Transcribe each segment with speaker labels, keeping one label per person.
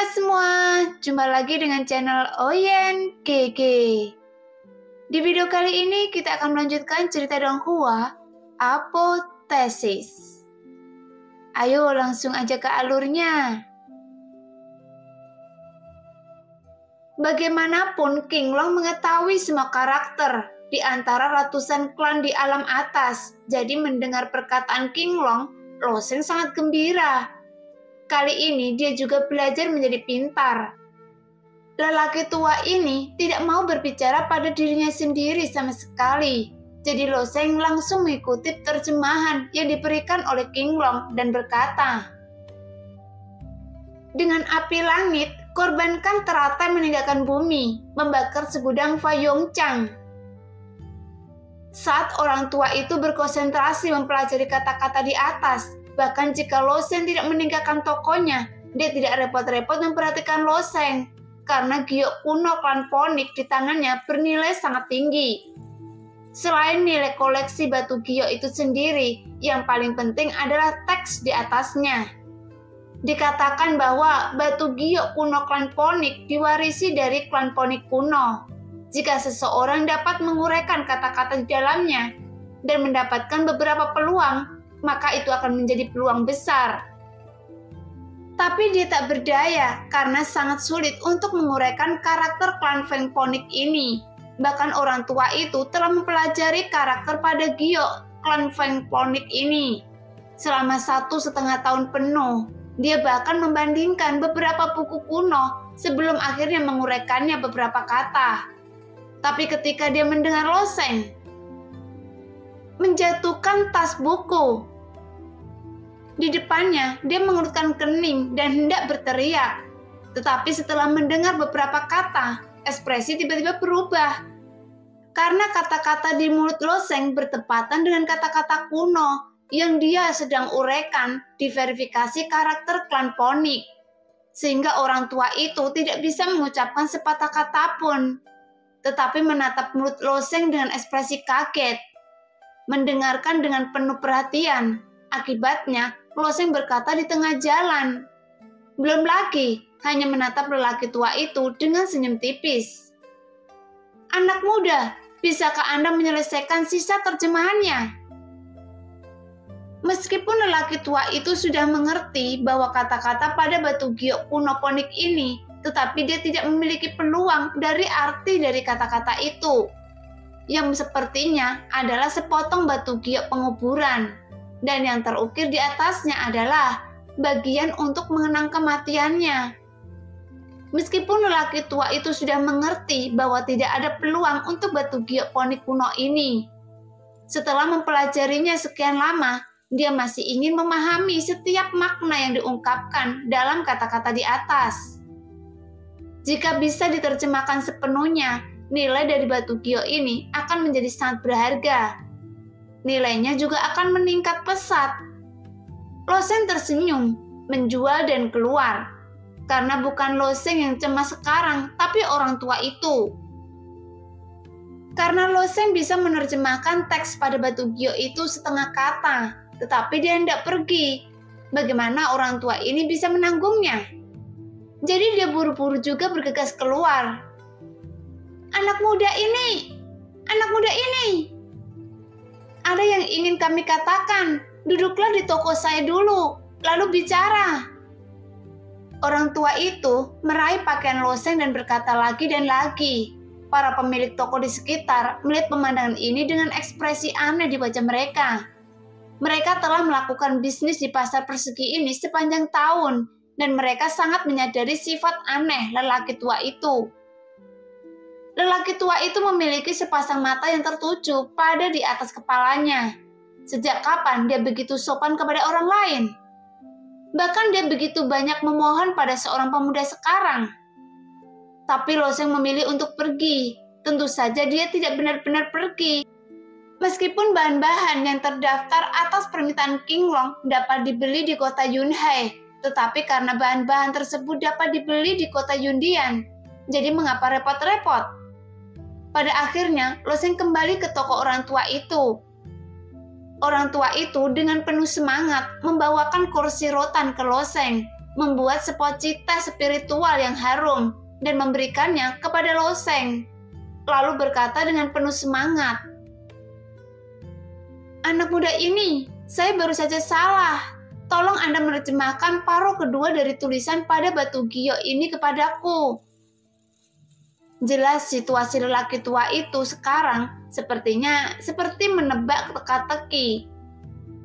Speaker 1: kakak semua, jumpa lagi dengan channel Oyen GG. Di video kali ini kita akan melanjutkan cerita Donghua, Apotesis. Ayo langsung aja ke alurnya. Bagaimanapun King Long mengetahui semua karakter di antara ratusan klan di alam atas. Jadi mendengar perkataan King Long, Lo Seng sangat gembira Kali ini dia juga belajar menjadi pintar. Lelaki tua ini tidak mau berbicara pada dirinya sendiri sama sekali. Jadi Lo Seng langsung mengikuti terjemahan yang diberikan oleh King Long dan berkata, Dengan api langit, korbankan teratai meninggalkan bumi, membakar segudang Fayong Chang. Saat orang tua itu berkonsentrasi mempelajari kata-kata di atas, Bahkan jika Loseng tidak meninggalkan tokonya, dia tidak repot-repot memperhatikan Loseng karena giok kuno klan Ponik di tangannya bernilai sangat tinggi. Selain nilai koleksi batu giok itu sendiri, yang paling penting adalah teks di atasnya. Dikatakan bahwa batu giok kuno klan Ponik diwarisi dari klan Ponik kuno. Jika seseorang dapat menguraikan kata-kata di dalamnya dan mendapatkan beberapa peluang, maka itu akan menjadi peluang besar. Tapi dia tak berdaya karena sangat sulit untuk menguraikan karakter klan Feng Ponik ini. Bahkan orang tua itu telah mempelajari karakter pada Gio klan Feng Ponik ini. Selama satu setengah tahun penuh, dia bahkan membandingkan beberapa buku kuno sebelum akhirnya menguraikannya beberapa kata. Tapi ketika dia mendengar loseng, menjatuhkan tas buku di depannya, dia mengerutkan kening dan hendak berteriak. Tetapi setelah mendengar beberapa kata, ekspresi tiba-tiba berubah. Karena kata-kata di mulut Loseng bertepatan dengan kata-kata kuno yang dia sedang uraikan di verifikasi karakter klan Ponik. Sehingga orang tua itu tidak bisa mengucapkan sepatah kata pun. Tetapi menatap mulut Loseng dengan ekspresi kaget. Mendengarkan dengan penuh perhatian. Akibatnya, Loseng berkata di tengah jalan. Belum lagi, hanya menatap lelaki tua itu dengan senyum tipis. Anak muda, bisakah Anda menyelesaikan sisa terjemahannya? Meskipun lelaki tua itu sudah mengerti bahwa kata-kata pada batu giok kuno ponik ini, tetapi dia tidak memiliki peluang dari arti dari kata-kata itu. Yang sepertinya adalah sepotong batu giok penguburan dan yang terukir di atasnya adalah bagian untuk mengenang kematiannya. Meskipun lelaki tua itu sudah mengerti bahwa tidak ada peluang untuk batu geoponik kuno ini, setelah mempelajarinya sekian lama, dia masih ingin memahami setiap makna yang diungkapkan dalam kata-kata di atas. Jika bisa diterjemahkan sepenuhnya, nilai dari batu gio ini akan menjadi sangat berharga nilainya juga akan meningkat pesat. Loseng tersenyum, menjual dan keluar. Karena bukan Loseng yang cemas sekarang, tapi orang tua itu. Karena Loseng bisa menerjemahkan teks pada batu gio itu setengah kata, tetapi dia tidak pergi. Bagaimana orang tua ini bisa menanggungnya? Jadi dia buru-buru juga bergegas keluar. Anak muda ini, anak muda ini, ada yang ingin kami katakan. Duduklah di toko saya dulu, lalu bicara. Orang tua itu meraih pakaian loseng dan berkata lagi dan lagi. Para pemilik toko di sekitar melihat pemandangan ini dengan ekspresi aneh di wajah mereka. Mereka telah melakukan bisnis di pasar persegi ini sepanjang tahun, dan mereka sangat menyadari sifat aneh lelaki tua itu Lelaki tua itu memiliki sepasang mata yang tertuju pada di atas kepalanya. Sejak kapan dia begitu sopan kepada orang lain? Bahkan dia begitu banyak memohon pada seorang pemuda sekarang. Tapi Loseng memilih untuk pergi. Tentu saja dia tidak benar-benar pergi. Meskipun bahan-bahan yang terdaftar atas permintaan King Long dapat dibeli di kota Yunhai, tetapi karena bahan-bahan tersebut dapat dibeli di kota Yundian, jadi mengapa repot-repot? Pada akhirnya, Loseng kembali ke toko orang tua itu. Orang tua itu dengan penuh semangat membawakan kursi rotan ke Loseng membuat sebuah cita spiritual yang harum dan memberikannya kepada Loseng. Lalu berkata dengan penuh semangat, Anak muda ini, saya baru saja salah. Tolong Anda menerjemahkan paruh kedua dari tulisan pada batu gio ini kepadaku. Jelas situasi lelaki tua itu sekarang sepertinya seperti menebak teka-teki.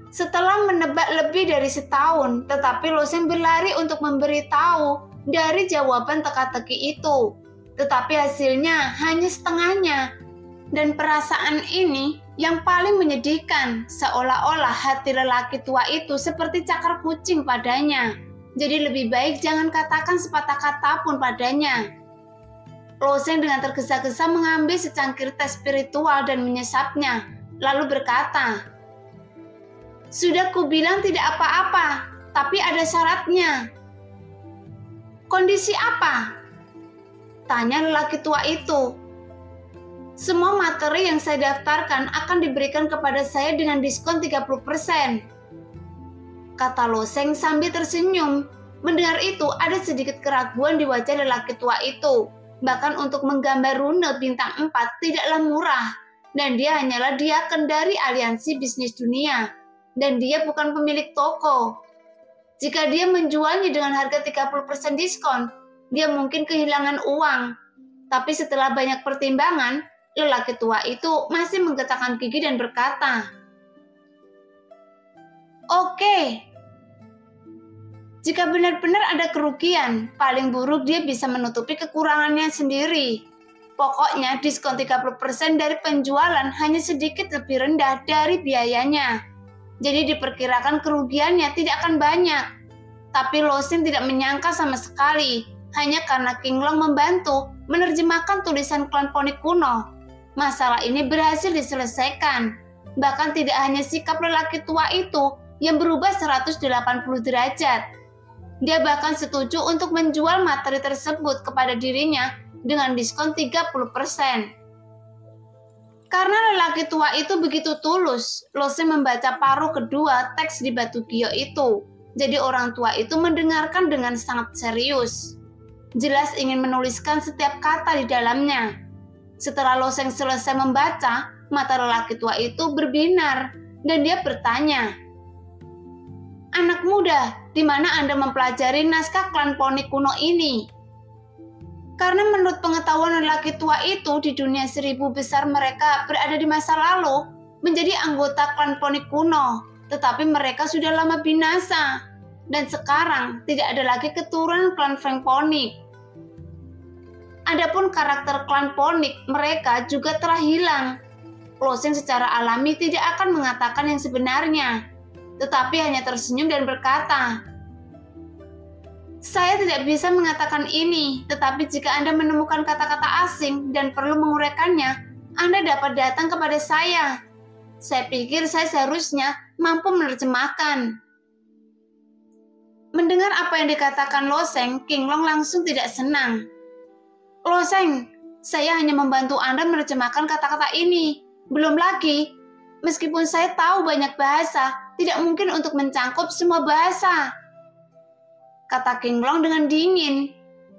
Speaker 1: Setelah menebak lebih dari setahun, tetapi Loseng berlari untuk memberitahu dari jawaban teka-teki itu. Tetapi hasilnya hanya setengahnya. Dan perasaan ini yang paling menyedihkan, seolah-olah hati lelaki tua itu seperti cakar kucing padanya. Jadi lebih baik jangan katakan sepatah kata pun padanya. Loseng dengan tergesa-gesa mengambil secangkir teh spiritual dan menyesapnya, lalu berkata, sudah kubilang tidak apa-apa, tapi ada syaratnya. Kondisi apa? Tanya lelaki tua itu. Semua materi yang saya daftarkan akan diberikan kepada saya dengan diskon 30%. Kata Loseng sambil tersenyum. Mendengar itu, ada sedikit keraguan di wajah lelaki tua itu. Bahkan untuk menggambar rune bintang 4 tidaklah murah. Dan dia hanyalah diaken dari aliansi bisnis dunia dan dia bukan pemilik toko. Jika dia menjualnya dengan harga 30% diskon, dia mungkin kehilangan uang. Tapi setelah banyak pertimbangan, lelaki tua itu masih menggetakkan gigi dan berkata, Oke, jika benar-benar ada kerugian, paling buruk dia bisa menutupi kekurangannya sendiri. Pokoknya diskon 30% dari penjualan hanya sedikit lebih rendah dari biayanya. Jadi diperkirakan kerugiannya tidak akan banyak. Tapi Losin tidak menyangka sama sekali, hanya karena King Long membantu menerjemahkan tulisan klan Poni kuno. Masalah ini berhasil diselesaikan. Bahkan tidak hanya sikap lelaki tua itu yang berubah 180 derajat. Dia bahkan setuju untuk menjual materi tersebut kepada dirinya dengan diskon 30%. Karena lelaki tua itu begitu tulus, Lose membaca paruh kedua teks di batu gio itu. Jadi orang tua itu mendengarkan dengan sangat serius. Jelas ingin menuliskan setiap kata di dalamnya. Setelah Loseng selesai membaca, mata lelaki tua itu berbinar dan dia bertanya, Anak muda, di mana Anda mempelajari naskah klan poni kuno ini? Karena menurut pengetahuan lelaki tua itu di dunia seribu besar mereka berada di masa lalu menjadi anggota klan Poni kuno, tetapi mereka sudah lama binasa dan sekarang tidak ada lagi keturunan klan Frank Pony. Adapun karakter klan Ponik mereka juga telah hilang. Closing secara alami tidak akan mengatakan yang sebenarnya, tetapi hanya tersenyum dan berkata, saya tidak bisa mengatakan ini, tetapi jika Anda menemukan kata-kata asing dan perlu menguraikannya, Anda dapat datang kepada saya. Saya pikir saya seharusnya mampu menerjemahkan. Mendengar apa yang dikatakan Loseng, King Long langsung tidak senang. Loseng, saya hanya membantu Anda menerjemahkan kata-kata ini. Belum lagi, meskipun saya tahu banyak bahasa, tidak mungkin untuk mencangkup semua bahasa kata King Long dengan dingin.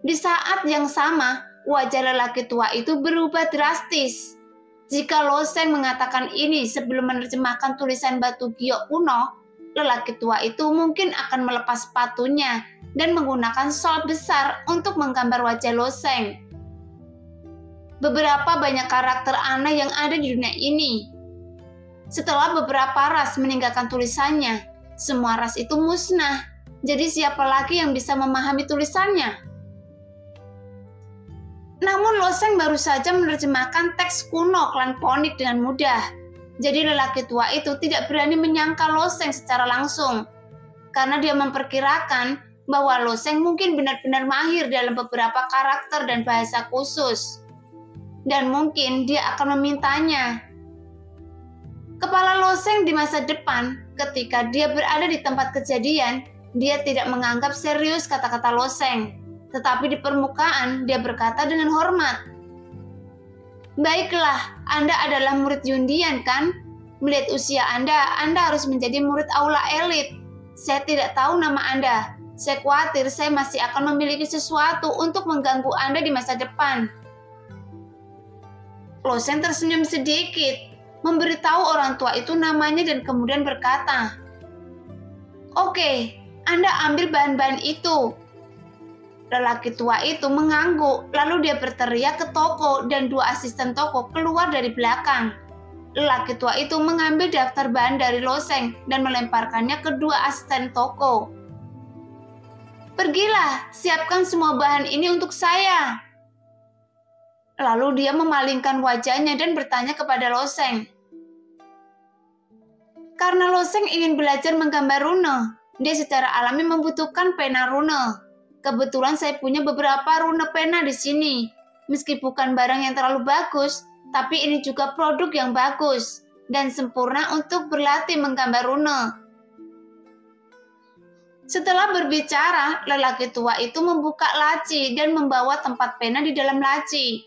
Speaker 1: Di saat yang sama, wajah lelaki tua itu berubah drastis. Jika Loseng mengatakan ini sebelum menerjemahkan tulisan batu giok kuno, lelaki tua itu mungkin akan melepas sepatunya dan menggunakan sol besar untuk menggambar wajah Loseng. Beberapa banyak karakter aneh yang ada di dunia ini. Setelah beberapa ras meninggalkan tulisannya, semua ras itu musnah jadi siapa lagi yang bisa memahami tulisannya? Namun Loseng baru saja menerjemahkan teks kuno klan Ponik dengan mudah. Jadi lelaki tua itu tidak berani menyangka Loseng secara langsung. Karena dia memperkirakan bahwa Loseng mungkin benar-benar mahir dalam beberapa karakter dan bahasa khusus. Dan mungkin dia akan memintanya. Kepala Loseng di masa depan, ketika dia berada di tempat kejadian, dia tidak menganggap serius kata-kata Loseng, tetapi di permukaan dia berkata dengan hormat. Baiklah, Anda adalah murid Yundian kan? Melihat usia Anda, Anda harus menjadi murid aula elit. Saya tidak tahu nama Anda, Saya khawatir saya masih akan memiliki sesuatu untuk mengganggu Anda di masa depan. Losen tersenyum sedikit, memberitahu orang tua itu namanya dan kemudian berkata, Oke, Anda ambil bahan-bahan itu. Lelaki tua itu mengangguk, lalu dia berteriak ke toko dan dua asisten toko keluar dari belakang. Lelaki tua itu mengambil daftar bahan dari loseng dan melemparkannya ke dua asisten toko. Pergilah, siapkan semua bahan ini untuk saya. Lalu dia memalingkan wajahnya dan bertanya kepada Loseng. Karena Loseng ingin belajar menggambar rune, dia secara alami membutuhkan pena rune. Kebetulan saya punya beberapa rune pena di sini. Meski bukan barang yang terlalu bagus, tapi ini juga produk yang bagus dan sempurna untuk berlatih menggambar rune. Setelah berbicara, lelaki tua itu membuka laci dan membawa tempat pena di dalam laci.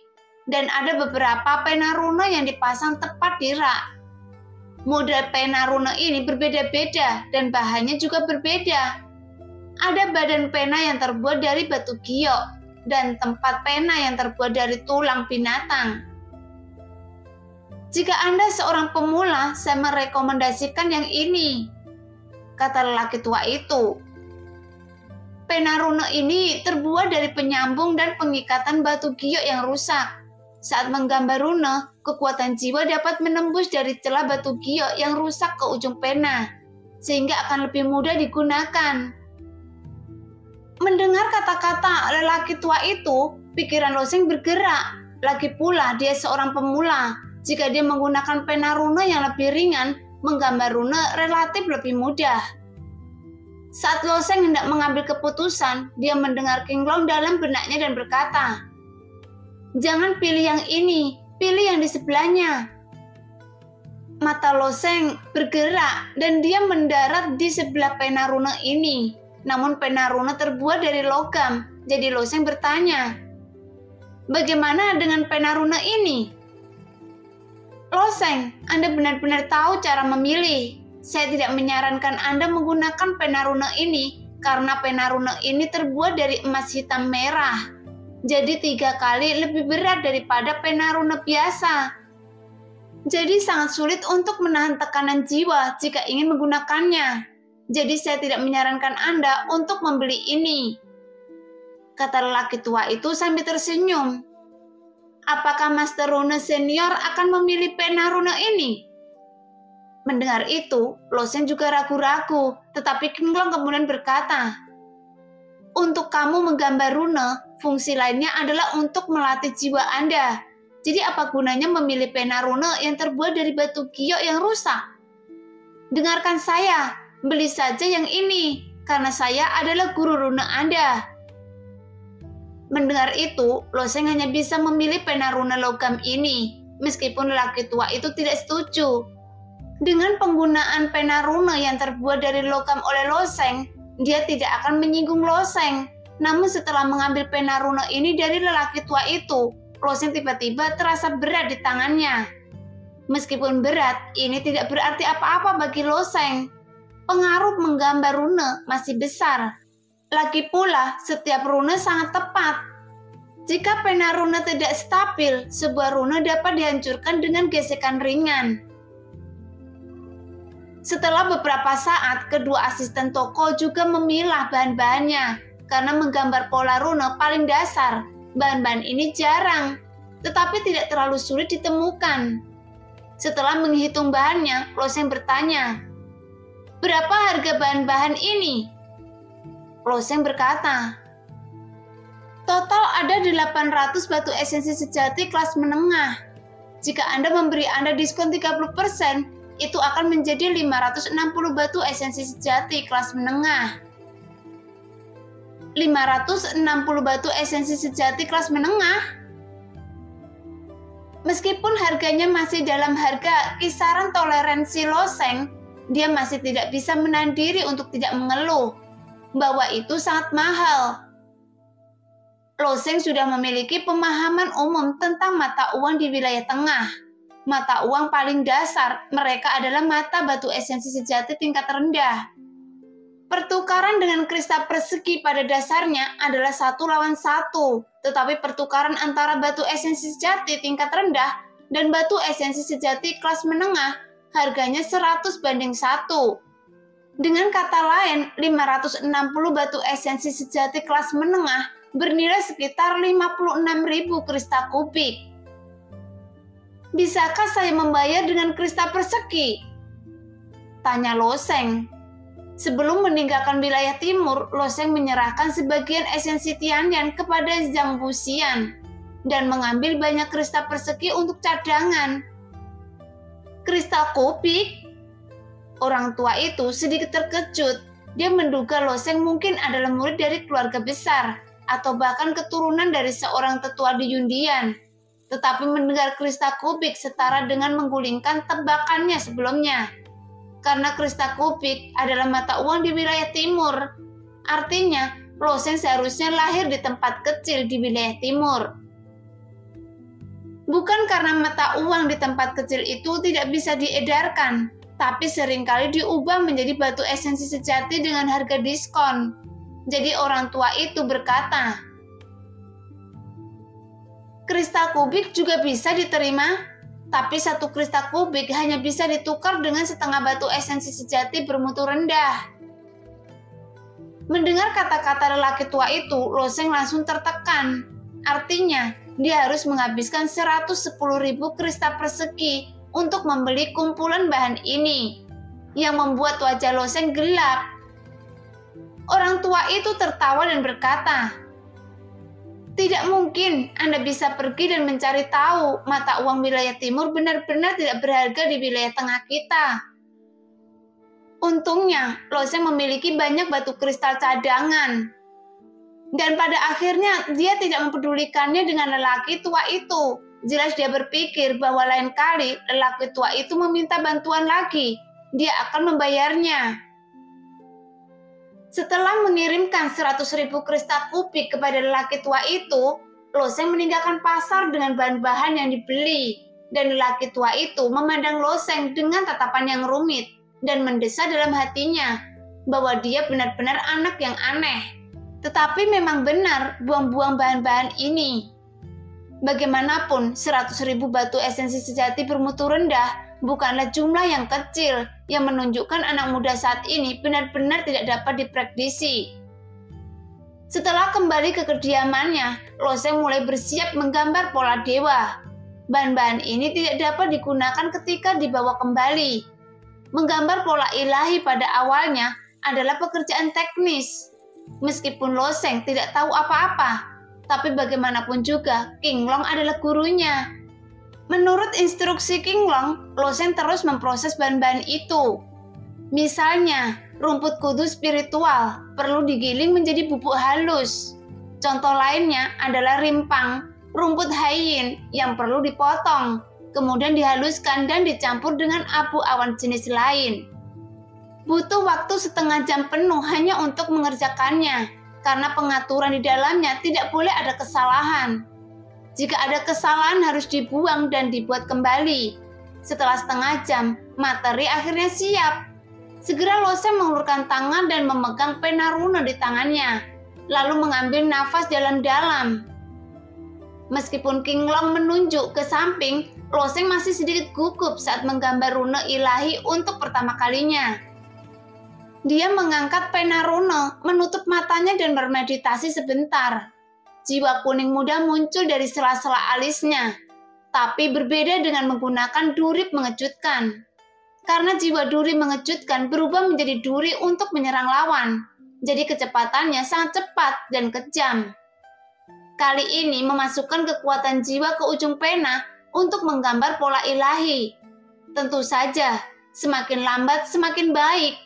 Speaker 1: Dan ada beberapa pena rune yang dipasang tepat di rak. Model pena rune ini berbeda-beda dan bahannya juga berbeda. Ada badan pena yang terbuat dari batu giok dan tempat pena yang terbuat dari tulang binatang. Jika Anda seorang pemula, saya merekomendasikan yang ini, kata lelaki tua itu. Pena rune ini terbuat dari penyambung dan pengikatan batu giok yang rusak. Saat menggambar rune, kekuatan jiwa dapat menembus dari celah batu giok yang rusak ke ujung pena, sehingga akan lebih mudah digunakan. Mendengar kata-kata lelaki tua itu, pikiran Losing bergerak. Lagi pula dia seorang pemula. Jika dia menggunakan pena rune yang lebih ringan, menggambar rune relatif lebih mudah. Saat Loseng hendak mengambil keputusan, dia mendengar King Long dalam benaknya dan berkata, Jangan pilih yang ini, pilih yang di sebelahnya. Mata Loseng bergerak dan dia mendarat di sebelah pena rune ini. Namun pena rune terbuat dari logam, jadi Loseng bertanya, Bagaimana dengan pena rune ini? Loseng, Anda benar-benar tahu cara memilih. Saya tidak menyarankan Anda menggunakan pena rune ini karena pena rune ini terbuat dari emas hitam merah. Jadi tiga kali lebih berat daripada pena rune biasa. Jadi sangat sulit untuk menahan tekanan jiwa jika ingin menggunakannya. Jadi saya tidak menyarankan Anda untuk membeli ini. Kata lelaki tua itu sambil tersenyum. Apakah Master Rune Senior akan memilih pena rune ini? Mendengar itu, Losen juga ragu-ragu, tetapi Kinglong kemudian berkata, Untuk kamu menggambar rune, fungsi lainnya adalah untuk melatih jiwa Anda. Jadi apa gunanya memilih pena rune yang terbuat dari batu giok yang rusak? Dengarkan saya, beli saja yang ini, karena saya adalah guru rune Anda. Mendengar itu, Loseng hanya bisa memilih pena rune logam ini, meskipun lelaki tua itu tidak setuju. Dengan penggunaan pena rune yang terbuat dari logam oleh Loseng, dia tidak akan menyinggung Loseng. Namun setelah mengambil pena rune ini dari lelaki tua itu, Loseng tiba-tiba terasa berat di tangannya. Meskipun berat, ini tidak berarti apa-apa bagi Loseng. Pengaruh menggambar rune masih besar. Lagi pula, setiap rune sangat tepat. Jika pena rune tidak stabil, sebuah rune dapat dihancurkan dengan gesekan ringan. Setelah beberapa saat, kedua asisten toko juga memilah bahan-bahannya karena menggambar pola rune paling dasar. Bahan-bahan ini jarang, tetapi tidak terlalu sulit ditemukan. Setelah menghitung bahannya, Loseng bertanya, "Berapa harga bahan-bahan ini?" Loseng berkata, "Total ada 800 batu esensi sejati kelas menengah. Jika Anda memberi Anda diskon 30%, itu akan menjadi 560 batu esensi sejati kelas menengah. 560 batu esensi sejati kelas menengah. Meskipun harganya masih dalam harga kisaran toleransi loseng, dia masih tidak bisa menahan diri untuk tidak mengeluh bahwa itu sangat mahal. Loseng sudah memiliki pemahaman umum tentang mata uang di wilayah tengah mata uang paling dasar, mereka adalah mata batu esensi sejati tingkat rendah. Pertukaran dengan kristal persegi pada dasarnya adalah satu lawan satu, tetapi pertukaran antara batu esensi sejati tingkat rendah dan batu esensi sejati kelas menengah harganya 100 banding 1. Dengan kata lain, 560 batu esensi sejati kelas menengah bernilai sekitar 56.000 kristal kubik. Bisakah saya membayar dengan kristal persegi? Tanya Loseng. Sebelum meninggalkan wilayah timur, Loseng menyerahkan sebagian esensi Tianyan kepada Zhang Wuxian dan mengambil banyak kristal persegi untuk cadangan. Kristal kubik? Orang tua itu sedikit terkejut. Dia menduga Loseng mungkin adalah murid dari keluarga besar atau bahkan keturunan dari seorang tetua di Yundian. Tetapi mendengar kristal kubik setara dengan menggulingkan tebakannya sebelumnya karena kristal kubik adalah mata uang di wilayah timur. Artinya, Loseng seharusnya lahir di tempat kecil di wilayah timur. Bukan karena mata uang di tempat kecil itu tidak bisa diedarkan, tapi sering kali diubah menjadi batu esensi sejati dengan harga diskon. Jadi orang tua itu berkata, Kristal kubik juga bisa diterima tapi satu kristal kubik hanya bisa ditukar dengan setengah batu esensi sejati bermutu rendah. Mendengar kata-kata lelaki tua itu, Loseng langsung tertekan. Artinya, dia harus menghabiskan 110 ribu kristal persegi untuk membeli kumpulan bahan ini, yang membuat wajah Loseng gelap. Orang tua itu tertawa dan berkata, tidak mungkin Anda bisa pergi dan mencari tahu mata uang wilayah timur benar-benar tidak berharga di wilayah tengah kita. Untungnya, Lose memiliki banyak batu kristal cadangan. Dan pada akhirnya dia tidak mempedulikannya dengan lelaki tua itu. Jelas dia berpikir bahwa lain kali lelaki tua itu meminta bantuan lagi. Dia akan membayarnya. Setelah mengirimkan 100 ribu kristal kubik kepada lelaki tua itu, Loseng meninggalkan pasar dengan bahan-bahan yang dibeli. Dan lelaki tua itu memandang Loseng dengan tatapan yang rumit dan mendesa dalam hatinya bahwa dia benar-benar anak yang aneh. Tetapi memang benar buang-buang bahan-bahan ini. Bagaimanapun, 100 ribu batu esensi sejati bermutu rendah bukanlah jumlah yang kecil yang menunjukkan anak muda saat ini benar-benar tidak dapat diprediksi. Setelah kembali ke kediamannya, Loseng mulai bersiap menggambar pola dewa. Bahan-bahan ini tidak dapat digunakan ketika dibawa kembali. Menggambar pola ilahi pada awalnya adalah pekerjaan teknis. Meskipun Loseng tidak tahu apa-apa, tapi bagaimanapun juga King Long adalah gurunya Menurut instruksi King Long, Losen terus memproses bahan-bahan itu. Misalnya, rumput kudus spiritual perlu digiling menjadi bubuk halus. Contoh lainnya adalah rimpang, rumput hayin yang perlu dipotong, kemudian dihaluskan dan dicampur dengan abu awan jenis lain. Butuh waktu setengah jam penuh hanya untuk mengerjakannya, karena pengaturan di dalamnya tidak boleh ada kesalahan. Jika ada kesalahan harus dibuang dan dibuat kembali. Setelah setengah jam, materi akhirnya siap. Segera Lose mengulurkan tangan dan memegang pena runa di tangannya, lalu mengambil nafas dalam-dalam. Meskipun King Long menunjuk ke samping, Loseng masih sedikit gugup saat menggambar rune ilahi untuk pertama kalinya. Dia mengangkat pena rune, menutup matanya dan bermeditasi sebentar jiwa kuning muda muncul dari sela-sela alisnya, tapi berbeda dengan menggunakan duri mengejutkan. Karena jiwa duri mengejutkan berubah menjadi duri untuk menyerang lawan, jadi kecepatannya sangat cepat dan kejam. Kali ini memasukkan kekuatan jiwa ke ujung pena untuk menggambar pola ilahi. Tentu saja, semakin lambat semakin baik.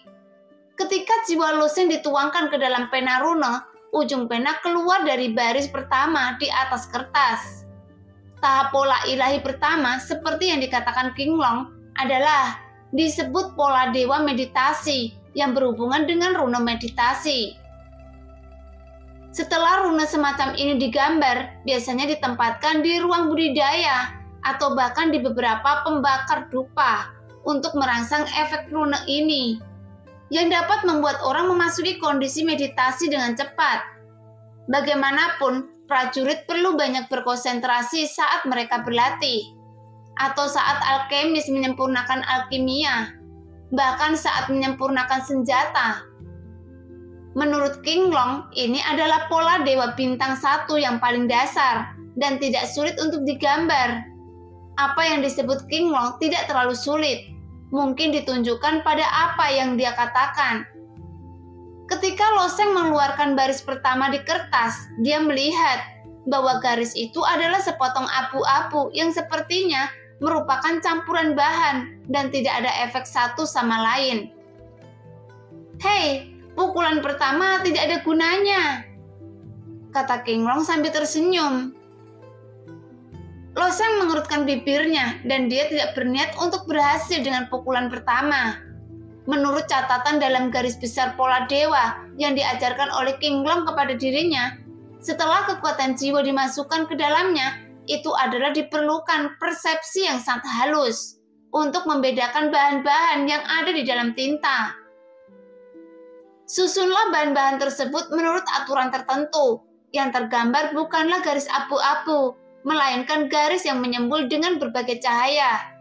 Speaker 1: Ketika jiwa Lusin dituangkan ke dalam pena runa, ujung pena keluar dari baris pertama di atas kertas. Tahap pola ilahi pertama, seperti yang dikatakan King Long, adalah disebut pola dewa meditasi yang berhubungan dengan runa meditasi. Setelah runa semacam ini digambar, biasanya ditempatkan di ruang budidaya atau bahkan di beberapa pembakar dupa untuk merangsang efek runa ini yang dapat membuat orang memasuki kondisi meditasi dengan cepat. Bagaimanapun, prajurit perlu banyak berkonsentrasi saat mereka berlatih, atau saat alkemis menyempurnakan alkimia, bahkan saat menyempurnakan senjata. Menurut King Long, ini adalah pola dewa bintang satu yang paling dasar dan tidak sulit untuk digambar. Apa yang disebut King Long tidak terlalu sulit, mungkin ditunjukkan pada apa yang dia katakan. Ketika Loseng mengeluarkan baris pertama di kertas, dia melihat bahwa garis itu adalah sepotong abu-abu yang sepertinya merupakan campuran bahan dan tidak ada efek satu sama lain. Hei, pukulan pertama tidak ada gunanya, kata King Long sambil tersenyum. Loseng mengerutkan bibirnya dan dia tidak berniat untuk berhasil dengan pukulan pertama. Menurut catatan dalam garis besar pola dewa yang diajarkan oleh King Long kepada dirinya, setelah kekuatan jiwa dimasukkan ke dalamnya, itu adalah diperlukan persepsi yang sangat halus untuk membedakan bahan-bahan yang ada di dalam tinta. Susunlah bahan-bahan tersebut menurut aturan tertentu. Yang tergambar bukanlah garis abu-abu, melainkan garis yang menyembul dengan berbagai cahaya.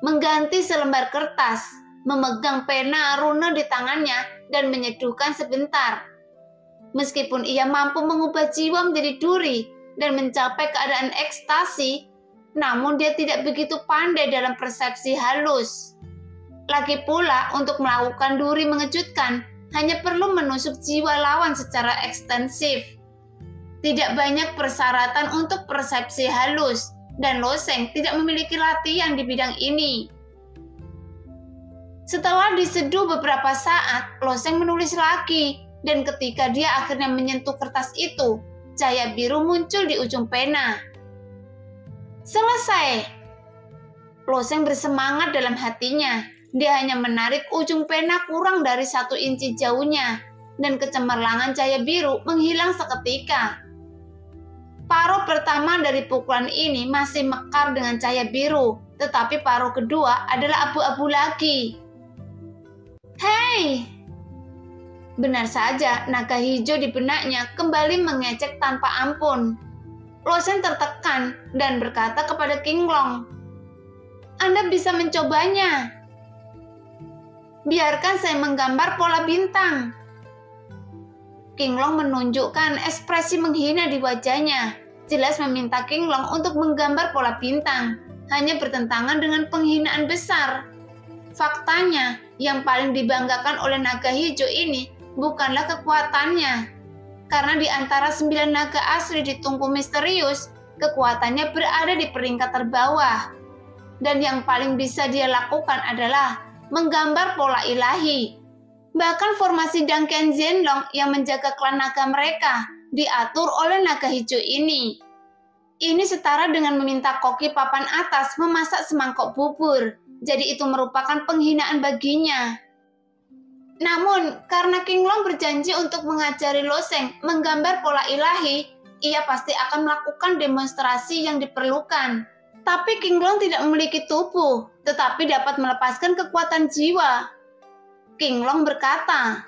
Speaker 1: Mengganti selembar kertas, memegang pena rune di tangannya, dan menyeduhkan sebentar. Meskipun ia mampu mengubah jiwa menjadi duri dan mencapai keadaan ekstasi, namun dia tidak begitu pandai dalam persepsi halus. Lagi pula, untuk melakukan duri mengejutkan, hanya perlu menusuk jiwa lawan secara ekstensif tidak banyak persyaratan untuk persepsi halus, dan Loseng tidak memiliki latihan di bidang ini. Setelah diseduh beberapa saat, Loseng menulis lagi, dan ketika dia akhirnya menyentuh kertas itu, cahaya biru muncul di ujung pena. Selesai. Loseng bersemangat dalam hatinya. Dia hanya menarik ujung pena kurang dari satu inci jauhnya, dan kecemerlangan cahaya biru menghilang seketika. Paruh pertama dari pukulan ini masih mekar dengan cahaya biru, tetapi paruh kedua adalah abu-abu lagi. Hei! Benar saja, naga hijau di benaknya kembali mengecek tanpa ampun. Losen tertekan dan berkata kepada King Long, Anda bisa mencobanya. Biarkan saya menggambar pola bintang. King Long menunjukkan ekspresi menghina di wajahnya, jelas meminta King Long untuk menggambar pola bintang, hanya bertentangan dengan penghinaan besar. Faktanya, yang paling dibanggakan oleh naga hijau ini bukanlah kekuatannya, karena di antara sembilan naga asli di tungku misterius, kekuatannya berada di peringkat terbawah. Dan yang paling bisa dia lakukan adalah menggambar pola ilahi, Bahkan formasi Duncan Zenlong yang menjaga klan naga mereka diatur oleh naga hijau ini. Ini setara dengan meminta koki papan atas memasak semangkok bubur, jadi itu merupakan penghinaan baginya. Namun, karena King Long berjanji untuk mengajari Loseng menggambar pola ilahi, ia pasti akan melakukan demonstrasi yang diperlukan. Tapi King Long tidak memiliki tubuh, tetapi dapat melepaskan kekuatan jiwa. King Long berkata,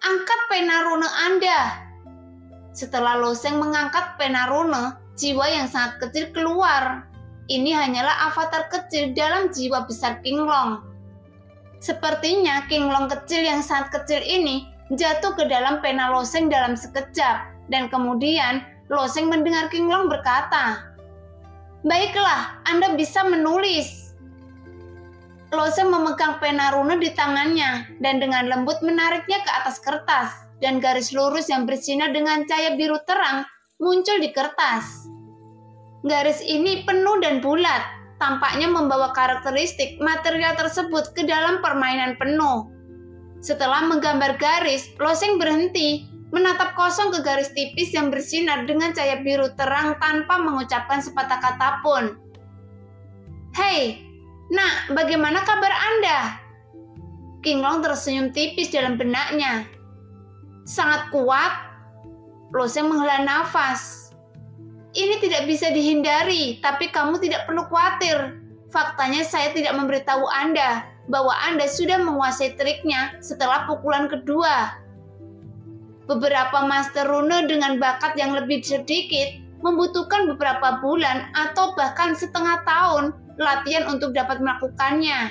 Speaker 1: Angkat pena rune Anda. Setelah Loseng mengangkat pena rune, jiwa yang sangat kecil keluar. Ini hanyalah avatar kecil dalam jiwa besar King Long. Sepertinya King Long kecil yang sangat kecil ini jatuh ke dalam pena Loseng dalam sekejap, dan kemudian Loseng mendengar King Long berkata, Baiklah, Anda bisa menulis. Lose memegang pena rune di tangannya dan dengan lembut menariknya ke atas kertas dan garis lurus yang bersinar dengan cahaya biru terang muncul di kertas. Garis ini penuh dan bulat, tampaknya membawa karakteristik material tersebut ke dalam permainan penuh. Setelah menggambar garis, Loseng berhenti, menatap kosong ke garis tipis yang bersinar dengan cahaya biru terang tanpa mengucapkan sepatah kata pun. Hei, Nah, bagaimana kabar Anda? King Long tersenyum tipis dalam benaknya. Sangat kuat. Loseng menghela nafas. Ini tidak bisa dihindari, tapi kamu tidak perlu khawatir. Faktanya saya tidak memberitahu Anda bahwa Anda sudah menguasai triknya setelah pukulan kedua. Beberapa master rune dengan bakat yang lebih sedikit membutuhkan beberapa bulan atau bahkan setengah tahun latihan untuk dapat melakukannya.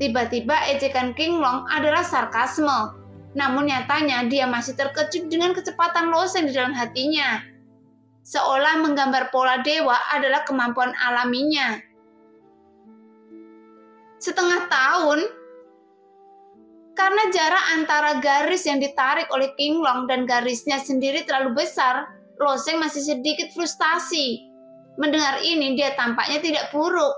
Speaker 1: Tiba-tiba ejekan King Long adalah sarkasme, namun nyatanya dia masih terkejut dengan kecepatan Loseng di dalam hatinya. Seolah menggambar pola dewa adalah kemampuan alaminya. Setengah tahun karena jarak antara garis yang ditarik oleh King Long dan garisnya sendiri terlalu besar, Loseng masih sedikit frustasi. Mendengar ini, dia tampaknya tidak buruk.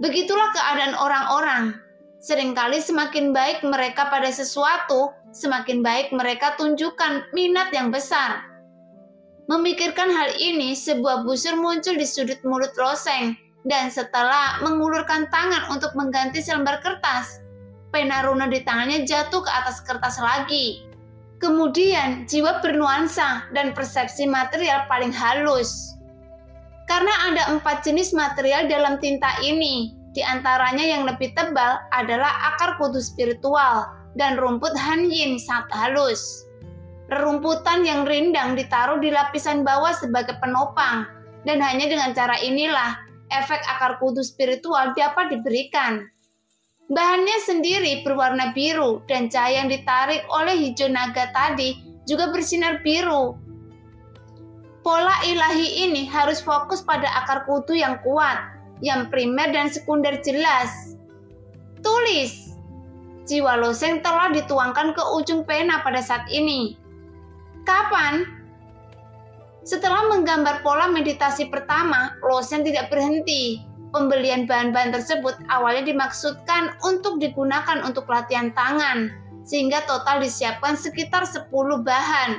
Speaker 1: Begitulah keadaan orang-orang. Seringkali semakin baik mereka pada sesuatu, semakin baik mereka tunjukkan minat yang besar. Memikirkan hal ini, sebuah busur muncul di sudut mulut Loseng, dan setelah mengulurkan tangan untuk mengganti selembar kertas, pena runa di tangannya jatuh ke atas kertas lagi. Kemudian jiwa bernuansa dan persepsi material paling halus. Karena ada empat jenis material dalam tinta ini, di antaranya yang lebih tebal adalah akar kudu spiritual dan rumput hanyin sangat halus. Rerumputan yang rindang ditaruh di lapisan bawah sebagai penopang, dan hanya dengan cara inilah efek akar kudu spiritual dapat diberikan. Bahannya sendiri berwarna biru dan cahaya yang ditarik oleh hijau naga tadi juga bersinar biru. Pola ilahi ini harus fokus pada akar kutu yang kuat, yang primer dan sekunder jelas. Tulis. Jiwa Loseng telah dituangkan ke ujung pena pada saat ini. Kapan? Setelah menggambar pola meditasi pertama, Loseng tidak berhenti Pembelian bahan-bahan tersebut awalnya dimaksudkan untuk digunakan untuk latihan tangan, sehingga total disiapkan sekitar 10 bahan.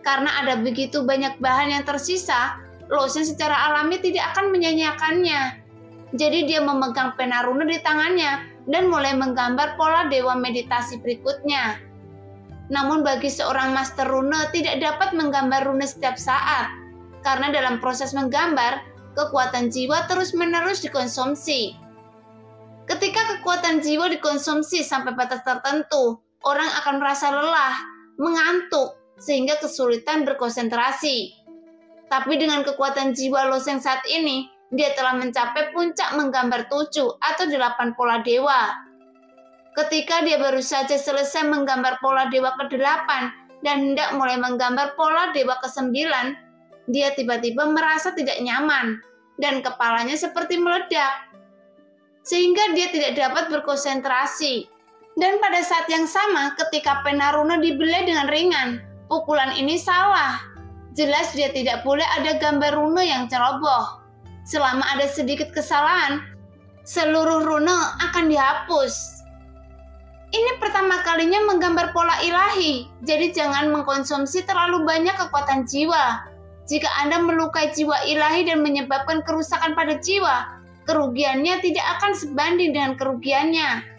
Speaker 1: Karena ada begitu banyak bahan yang tersisa, Losen secara alami tidak akan menyanyiakannya. Jadi dia memegang pena rune di tangannya dan mulai menggambar pola dewa meditasi berikutnya. Namun bagi seorang master rune tidak dapat menggambar rune setiap saat, karena dalam proses menggambar, kekuatan jiwa terus-menerus dikonsumsi. Ketika kekuatan jiwa dikonsumsi sampai batas tertentu, orang akan merasa lelah, mengantuk, sehingga kesulitan berkonsentrasi. Tapi dengan kekuatan jiwa Loseng saat ini, dia telah mencapai puncak menggambar tujuh atau delapan pola dewa. Ketika dia baru saja selesai menggambar pola dewa ke-8 dan hendak mulai menggambar pola dewa ke-9, dia tiba-tiba merasa tidak nyaman dan kepalanya seperti meledak. Sehingga dia tidak dapat berkonsentrasi. Dan pada saat yang sama ketika Penaruna dibelai dengan ringan, pukulan ini salah. Jelas dia tidak boleh ada gambar rune yang ceroboh. Selama ada sedikit kesalahan, seluruh rune akan dihapus. Ini pertama kalinya menggambar pola ilahi, jadi jangan mengkonsumsi terlalu banyak kekuatan jiwa. Jika Anda melukai jiwa ilahi dan menyebabkan kerusakan pada jiwa, kerugiannya tidak akan sebanding dengan kerugiannya.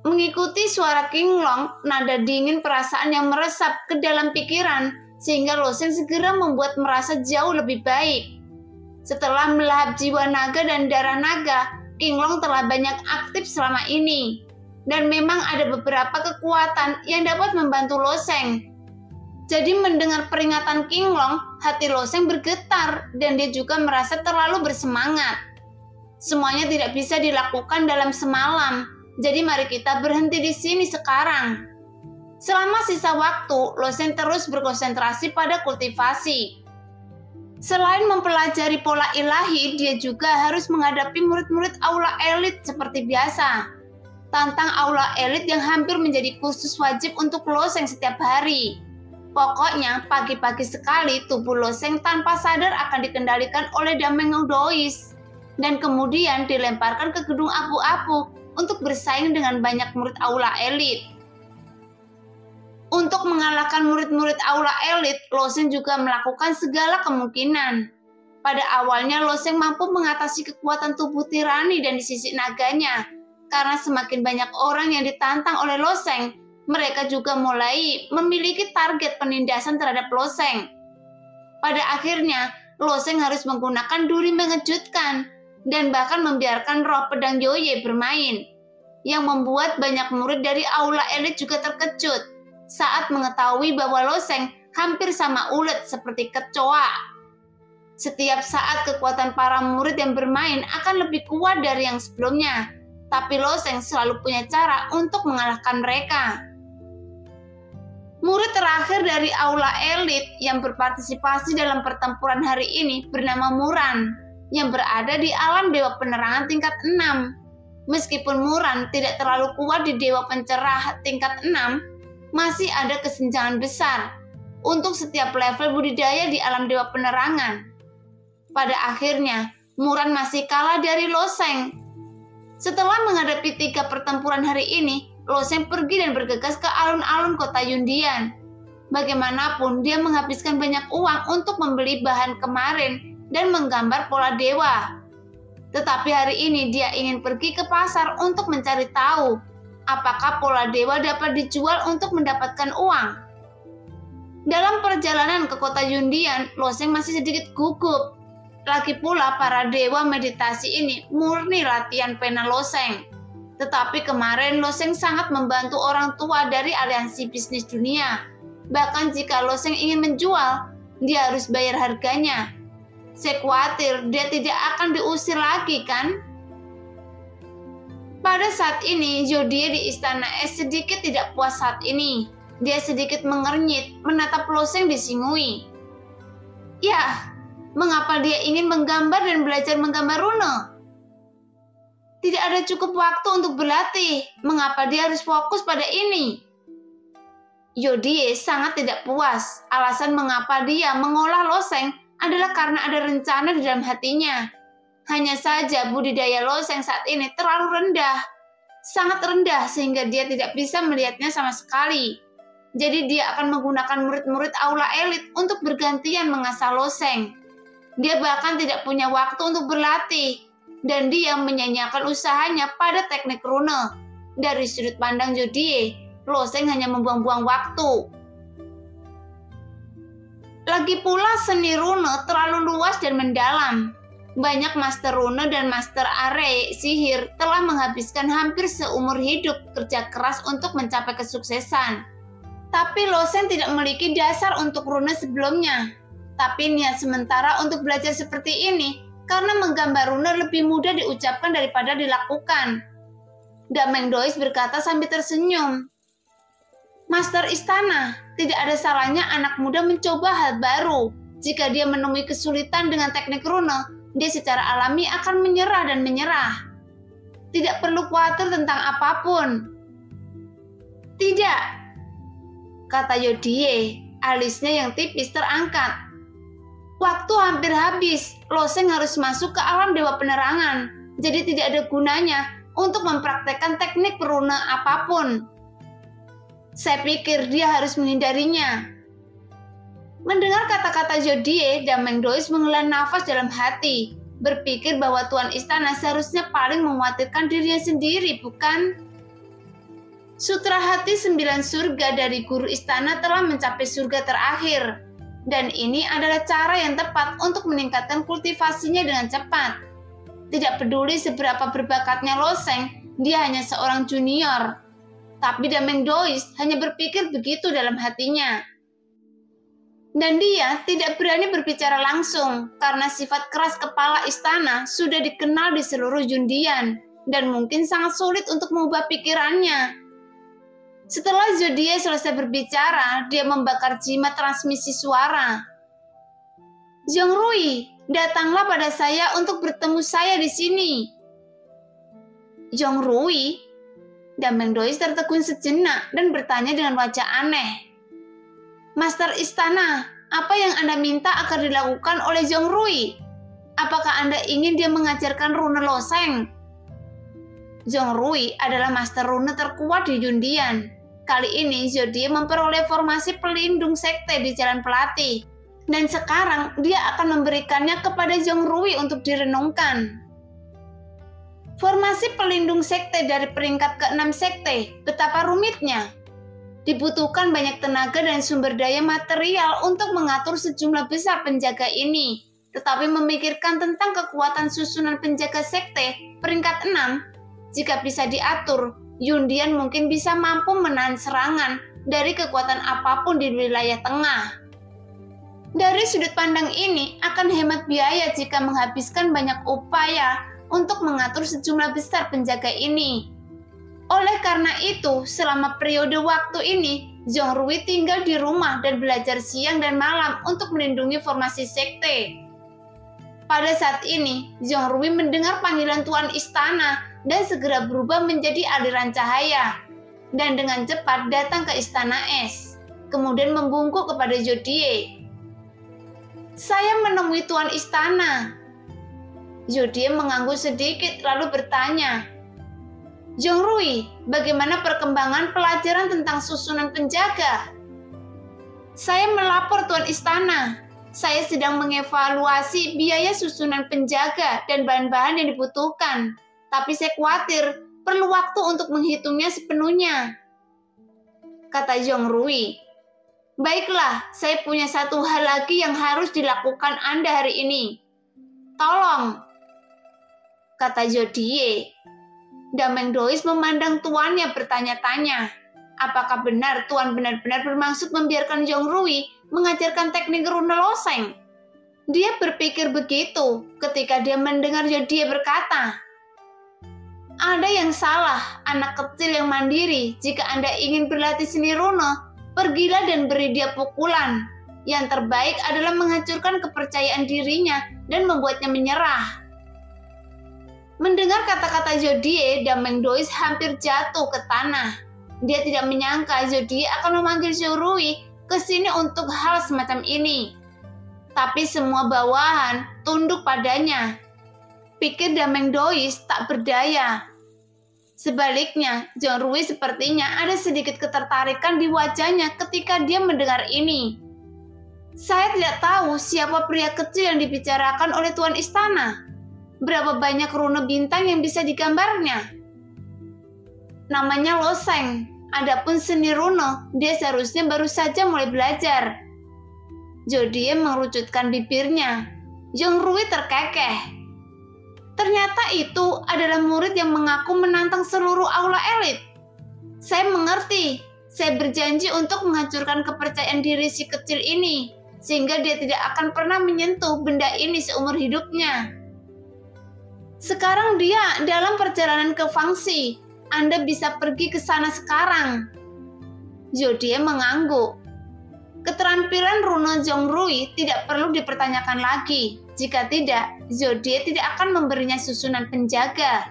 Speaker 1: Mengikuti suara King Long, nada dingin perasaan yang meresap ke dalam pikiran, sehingga Losen segera membuat merasa jauh lebih baik. Setelah melahap jiwa naga dan darah naga, King Long telah banyak aktif selama ini. Dan memang ada beberapa kekuatan yang dapat membantu Loseng, jadi mendengar peringatan King Long, hati Loseng bergetar dan dia juga merasa terlalu bersemangat. Semuanya tidak bisa dilakukan dalam semalam, jadi mari kita berhenti di sini sekarang. Selama sisa waktu, Loseng terus berkonsentrasi pada kultivasi. Selain mempelajari pola ilahi, dia juga harus menghadapi murid-murid aula elit seperti biasa. Tantang aula elit yang hampir menjadi khusus wajib untuk Loseng setiap hari. Pokoknya pagi-pagi sekali tubuh Loseng tanpa sadar akan dikendalikan oleh Dameng Udois dan kemudian dilemparkan ke gedung apu-apu untuk bersaing dengan banyak murid aula elit. Untuk mengalahkan murid-murid aula elit, Loseng juga melakukan segala kemungkinan. Pada awalnya Loseng mampu mengatasi kekuatan tubuh tirani dan di sisi naganya, karena semakin banyak orang yang ditantang oleh Loseng, mereka juga mulai memiliki target penindasan terhadap Loseng. Pada akhirnya, Loseng harus menggunakan duri mengejutkan dan bahkan membiarkan roh pedang Yoye bermain, yang membuat banyak murid dari aula elit juga terkejut saat mengetahui bahwa Loseng hampir sama ulet seperti kecoa. Setiap saat kekuatan para murid yang bermain akan lebih kuat dari yang sebelumnya, tapi Loseng selalu punya cara untuk mengalahkan mereka. Murid terakhir dari aula elit yang berpartisipasi dalam pertempuran hari ini bernama Muran, yang berada di alam Dewa Penerangan tingkat 6. Meskipun Muran tidak terlalu kuat di Dewa Pencerah tingkat 6, masih ada kesenjangan besar untuk setiap level budidaya di alam Dewa Penerangan. Pada akhirnya, Muran masih kalah dari Loseng. Setelah menghadapi tiga pertempuran hari ini, Loseng pergi dan bergegas ke alun-alun kota Yundian. Bagaimanapun, dia menghabiskan banyak uang untuk membeli bahan kemarin dan menggambar pola dewa. Tetapi hari ini dia ingin pergi ke pasar untuk mencari tahu apakah pola dewa dapat dijual untuk mendapatkan uang. Dalam perjalanan ke kota Yundian, Loseng masih sedikit gugup. Lagi pula para dewa meditasi ini murni latihan pena Loseng. Tetapi kemarin Loseng sangat membantu orang tua dari aliansi bisnis dunia. Bahkan jika Loseng ingin menjual, dia harus bayar harganya. Saya khawatir dia tidak akan diusir lagi kan? Pada saat ini, Jodie di istana es sedikit tidak puas saat ini. Dia sedikit mengernyit, menatap Loseng disingui. Ya, mengapa dia ingin menggambar dan belajar menggambar rune? Tidak ada cukup waktu untuk berlatih. Mengapa dia harus fokus pada ini? Yodie sangat tidak puas. Alasan mengapa dia mengolah loseng adalah karena ada rencana di dalam hatinya. Hanya saja budidaya loseng saat ini terlalu rendah. Sangat rendah sehingga dia tidak bisa melihatnya sama sekali. Jadi dia akan menggunakan murid-murid aula elit untuk bergantian mengasah loseng. Dia bahkan tidak punya waktu untuk berlatih dan dia menyanyiakan usahanya pada teknik rune. Dari sudut pandang Jodie, Loseng hanya membuang-buang waktu. Lagi pula seni rune terlalu luas dan mendalam. Banyak master rune dan master are sihir telah menghabiskan hampir seumur hidup kerja keras untuk mencapai kesuksesan. Tapi Loseng tidak memiliki dasar untuk rune sebelumnya. Tapi niat sementara untuk belajar seperti ini karena menggambar rune lebih mudah diucapkan daripada dilakukan. Dameng Dois berkata sambil tersenyum. Master Istana, tidak ada salahnya anak muda mencoba hal baru. Jika dia menemui kesulitan dengan teknik rune, dia secara alami akan menyerah dan menyerah. Tidak perlu khawatir tentang apa pun. Tidak, kata Yodie, alisnya yang tipis terangkat Waktu hampir habis, Loseng harus masuk ke alam dewa penerangan, jadi tidak ada gunanya untuk mempraktekkan teknik peruna apa pun. Saya pikir dia harus menghindarinya. Mendengar kata-kata Jodie, Dameng Dois menghela nafas dalam hati, berpikir bahwa Tuan Istana seharusnya paling mengkhawatirkan dirinya sendiri, bukan? Sutra hati sembilan surga dari guru istana telah mencapai surga terakhir, dan ini adalah cara yang tepat untuk meningkatkan kultivasinya dengan cepat. Tidak peduli seberapa berbakatnya Loseng, dia hanya seorang junior. Tapi Dameng Dois hanya berpikir begitu dalam hatinya. Dan dia tidak berani berbicara langsung karena sifat keras kepala istana sudah dikenal di seluruh Jundian dan mungkin sangat sulit untuk mengubah pikirannya setelah Zodie selesai berbicara, dia membakar jimat transmisi suara. Zhong Rui, datanglah pada saya untuk bertemu saya di sini. Zhong Rui, Dameng Doi tertegun sejenak dan bertanya dengan wajah aneh. Master Istana, apa yang Anda minta akan dilakukan oleh Zhong Rui? Apakah Anda ingin dia mengajarkan rune loseng? Zhong Rui adalah master rune terkuat di Yundian. Kali ini Zodie memperoleh formasi pelindung sekte di Jalan Pelatih. Dan sekarang dia akan memberikannya kepada Zhong Rui untuk direnungkan. Formasi pelindung sekte dari peringkat ke-6 sekte, betapa rumitnya. Dibutuhkan banyak tenaga dan sumber daya material untuk mengatur sejumlah besar penjaga ini. tetapi memikirkan tentang kekuatan susunan penjaga sekte peringkat 6, jika bisa diatur, Yundian mungkin bisa mampu menahan serangan dari kekuatan apa pun di wilayah tengah. Dari sudut pandang ini, akan hemat biaya jika menghabiskan banyak upaya untuk mengatur sejumlah besar penjaga ini. Oleh karena itu, selama periode waktu ini, Rui tinggal di rumah dan belajar siang dan malam untuk melindungi formasi sekte. Pada saat ini, Rui mendengar panggilan Tuan Istana dan segera berubah menjadi aliran cahaya, dan dengan cepat datang ke Istana Es, kemudian membungkuk kepada Jodie. Saya menemui Tuan Istana. Jodie mengangguk sedikit lalu bertanya, Rui, bagaimana perkembangan pelajaran tentang susunan penjaga? Saya melapor Tuan Istana. Saya sedang mengevaluasi biaya susunan penjaga dan bahan-bahan yang dibutuhkan. Tapi saya khawatir perlu waktu untuk menghitungnya sepenuhnya. Kata Rui. Baiklah, saya punya satu hal lagi yang harus dilakukan Anda hari ini. Tolong, kata Jodie. Dameng Dois memandang tuannya bertanya-tanya. Apakah benar tuan benar-benar bermaksud membiarkan Jong Rui mengajarkan teknik runa loseng? Dia berpikir begitu ketika dia mendengar Jodie berkata, ada yang salah, anak kecil yang mandiri. Jika Anda ingin berlatih seni runa, pergilah dan beri dia pukulan. Yang terbaik adalah menghancurkan kepercayaan dirinya dan membuatnya menyerah. Mendengar kata-kata Jodie, Dameng Dois hampir jatuh ke tanah. Dia tidak menyangka Jodie akan memanggil Zhurui ke sini untuk hal semacam ini. Tapi semua bawahan tunduk padanya. Pikir Dameng Dois tak berdaya. Sebaliknya, John Rui sepertinya ada sedikit ketertarikan di wajahnya ketika dia mendengar ini. Saya tidak tahu siapa pria kecil yang dibicarakan oleh Tuan Istana berapa banyak rune bintang yang bisa digambarnya. Namanya Loseng. Adapun seni rune, dia seharusnya baru saja mulai belajar. Jodie mengerucutkan bibirnya. Jong Rui terkekeh. Ternyata itu adalah murid yang mengaku menantang seluruh aula elit. Saya mengerti. Saya berjanji untuk menghancurkan kepercayaan diri si kecil ini, sehingga dia tidak akan pernah menyentuh benda ini seumur hidupnya. Sekarang dia dalam perjalanan ke Fangxi. Anda bisa pergi ke sana sekarang. Jodie mengangguk. Keterampilan Runo Rui tidak perlu dipertanyakan lagi. Jika tidak, Zodie tidak akan memberinya susunan penjaga.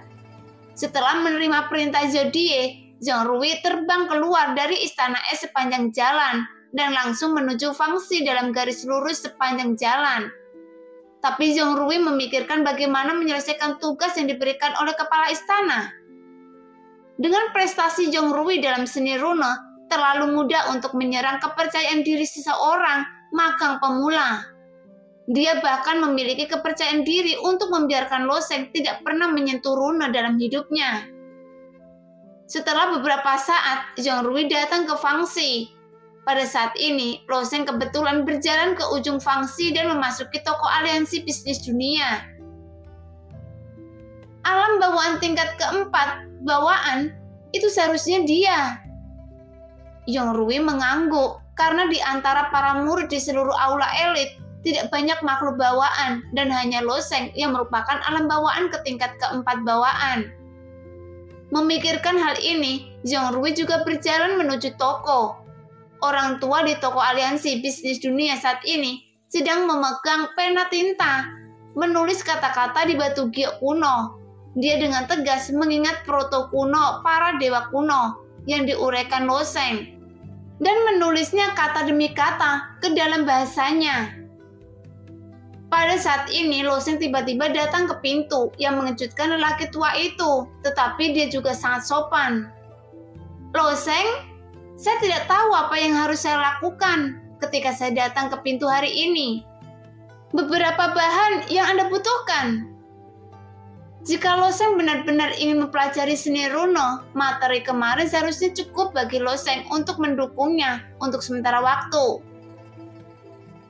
Speaker 1: Setelah menerima perintah Zodie, Rui terbang keluar dari istana es sepanjang jalan dan langsung menuju Fangxi dalam garis lurus sepanjang jalan. Tapi Zhong Rui memikirkan bagaimana menyelesaikan tugas yang diberikan oleh kepala istana. Dengan prestasi Zhong Rui dalam seni runa, terlalu mudah untuk menyerang kepercayaan diri seseorang magang pemula. Dia bahkan memiliki kepercayaan diri untuk membiarkan Loseng tidak pernah menyentuh runa dalam hidupnya. Setelah beberapa saat, Zhong Rui datang ke Fangxi pada saat ini, Loseng kebetulan berjalan ke ujung fungsi dan memasuki toko aliansi bisnis dunia. Alam bawaan tingkat keempat, bawaan, itu seharusnya dia. Yong Rui mengangguk karena di antara para murid di seluruh aula elit tidak banyak makhluk bawaan dan hanya Loseng yang merupakan alam bawaan ke tingkat keempat bawaan. Memikirkan hal ini, Zhong Rui juga berjalan menuju toko orang tua di toko aliansi bisnis dunia saat ini sedang memegang pena tinta, menulis kata-kata di batu giok kuno. Dia dengan tegas mengingat proto kuno para dewa kuno yang diuraikan Loseng dan menulisnya kata demi kata ke dalam bahasanya. Pada saat ini, Loseng tiba-tiba datang ke pintu yang mengejutkan lelaki tua itu, tetapi dia juga sangat sopan. Loseng, saya tidak tahu apa yang harus saya lakukan ketika saya datang ke pintu hari ini. Beberapa bahan yang Anda butuhkan. Jika Loseng benar-benar ingin mempelajari seni runo, materi kemarin seharusnya cukup bagi Loseng untuk mendukungnya untuk sementara waktu.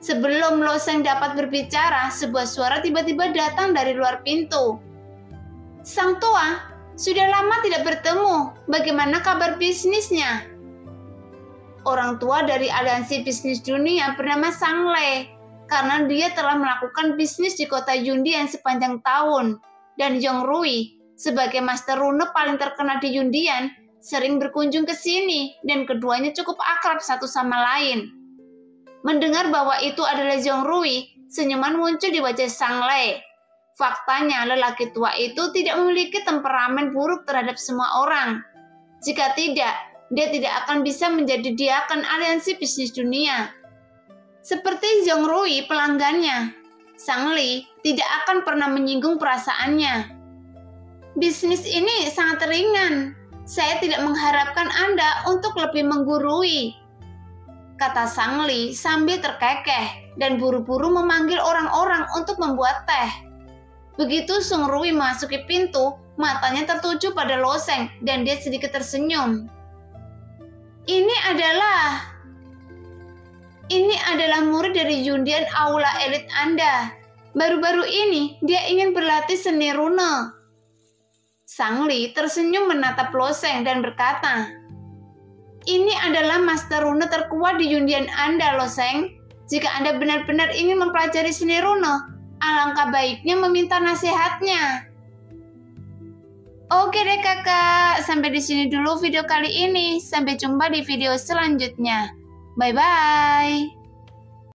Speaker 1: Sebelum Lo Seng dapat berbicara, sebuah suara tiba-tiba datang dari luar pintu. Sang tua, sudah lama tidak bertemu. Bagaimana kabar bisnisnya? Orang tua dari aliansi bisnis dunia bernama Sang Le, karena dia telah melakukan bisnis di kota Yundian sepanjang tahun. Dan Yong Rui, sebagai master rune paling terkenal di Yundian, sering berkunjung ke sini dan keduanya cukup akrab satu sama lain. Mendengar bahwa itu adalah Zhong Rui, senyuman muncul di wajah Sang Le. Faktanya, lelaki tua itu tidak memiliki temperamen buruk terhadap semua orang. Jika tidak, dia tidak akan bisa menjadi diakan aliansi bisnis dunia. Seperti Zhong Rui pelanggannya, Sang Li tidak akan pernah menyinggung perasaannya. Bisnis ini sangat ringan. Saya tidak mengharapkan Anda untuk lebih menggurui, kata Sang Li sambil terkekeh dan buru-buru memanggil orang-orang untuk membuat teh. Begitu Sung Rui memasuki pintu, matanya tertuju pada Loseng dan dia sedikit tersenyum. Ini adalah ini adalah murid dari Yundian Aula Elit Anda. Baru-baru ini dia ingin berlatih seni rune. Sang Li tersenyum menatap Loseng dan berkata, ini adalah master rune terkuat di Yundian Anda, Loseng. Jika Anda benar-benar ingin mempelajari seni rune, alangkah baiknya meminta nasihatnya. Oke deh kakak, sampai di sini dulu video kali ini. Sampai jumpa di video selanjutnya. Bye-bye.